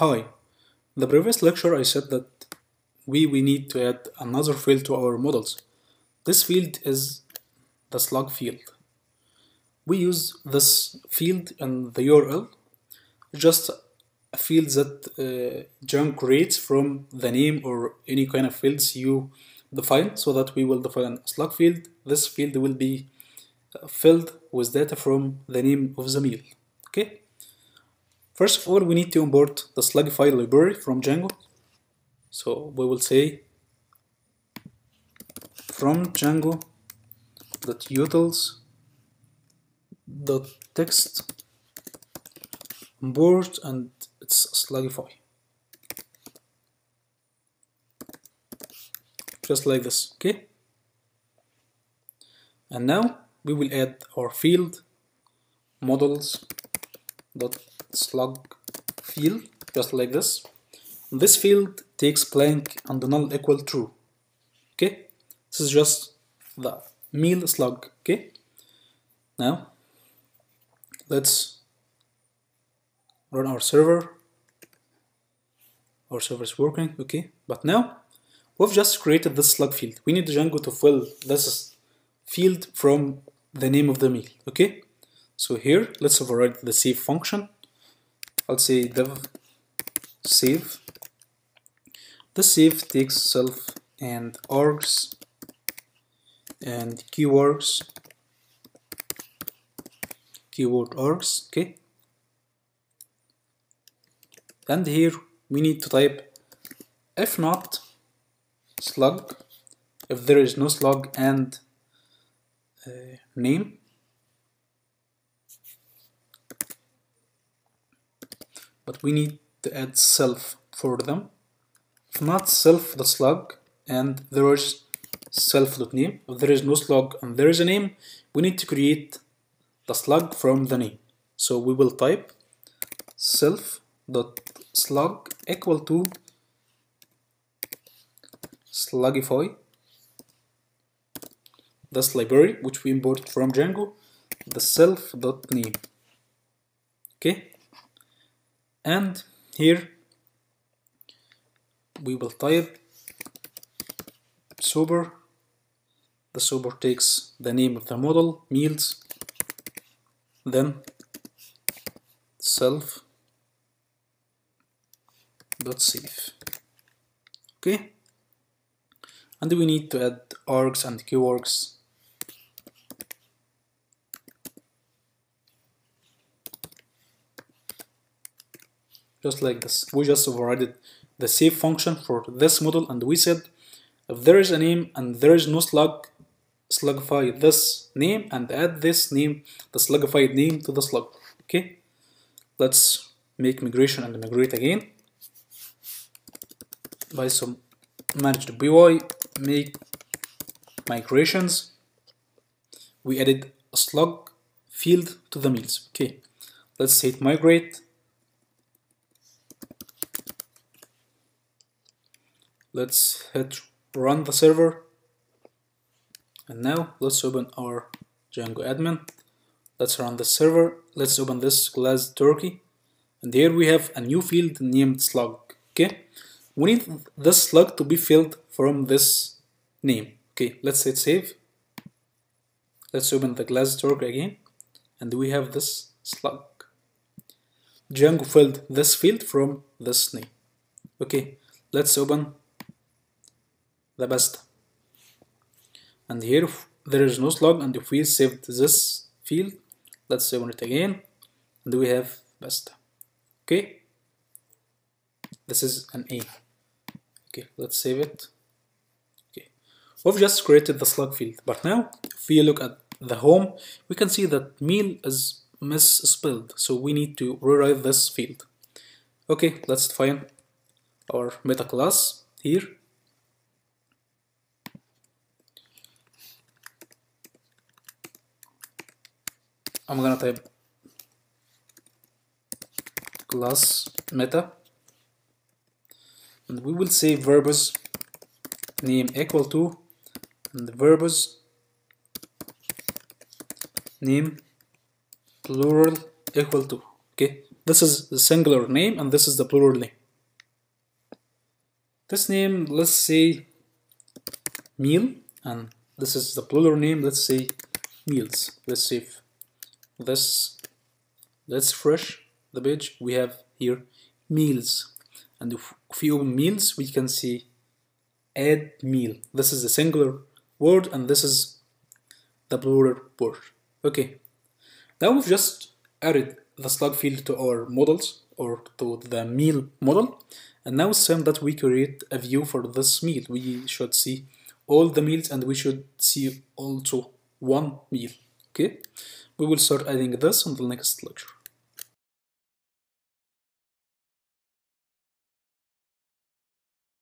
Hi, the previous lecture I said that we, we need to add another field to our models. This field is the slug field. We use this field in the URL, just a field that uh, Django creates from the name or any kind of fields you define so that we will define a slug field. This field will be filled with data from the name of the meal. Okay. First of all, we need to import the Slugify library from Django. So we will say from Django dot utils dot text import and it's Slugify. Just like this, okay? And now we will add our field models dot slug field just like this. This field takes blank and the null equal true. Okay? This is just the meal slug. Okay? Now let's run our server. Our server is working. Okay? But now we've just created this slug field. We need Django to fill this field from the name of the meal. Okay? So here let's override the save function I'll say def save the save takes self and args and keywords keyword args okay. And here we need to type if not slug if there is no slug and uh, name but we need to add self for them. If not self the slug and there is self dot name. If there is no slug and there is a name we need to create the slug from the name. So we will type self dot slug equal to slugify this library which we imported from Django the self dot name. Okay and here we will type super. The super takes the name of the model meals then self dot save okay? And we need to add args and keywords just like this we just overrided the save function for this model and we said if there is a name and there is no slug slugify this name and add this name the slugified name to the slug okay? Let's make migration and migrate again. By some managed by make migrations. We added a slug field to the meals okay? Let's say it migrate let's hit run the server. And now let's open our Django admin. Let's run the server. Let's open this glass turkey. And here we have a new field named slug okay? We need this slug to be filled from this name okay? Let's hit save. Let's open the glass turkey again. And we have this slug. Django filled this field from this name okay? Let's open the best. And here there is no slug and if we saved this field let's open it again and we have best. Okay? This is an A. Okay let's save it. Okay. We've just created the slug field but now if we look at the home we can see that meal is misspelled so we need to rewrite this field. Okay let's define our meta class here I'm gonna type class meta. And we will say verbose name equal to and the verbose name plural equal to. Okay? This is the singular name and this is the plural name. This name let's say meal and this is the plural name let's say meals. Let's save this let's refresh the page we have here. Meals. And if, we open meals we can see. Add meal. This is the singular word and this is the plural word. Okay. Now we've just added the slug field to our models or to the meal model. And now time that we create a view for this meal. We should see all the meals and we should see also one meal okay? We will start adding this on the next lecture